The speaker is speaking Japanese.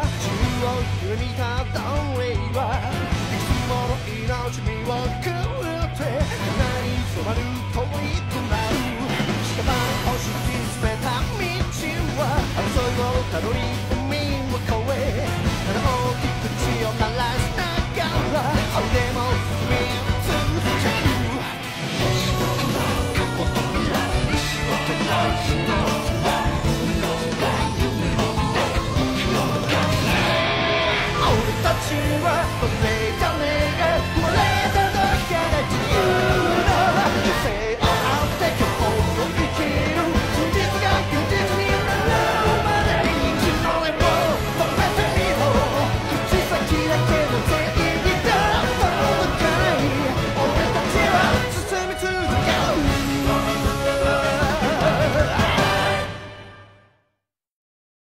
宙を夢見たダウンウェイはいつもの命にを狂って花に染まる遠いとなる屍を敷き詰めた道は争いをたどり